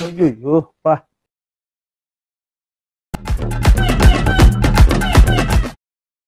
Ayuyo, pá.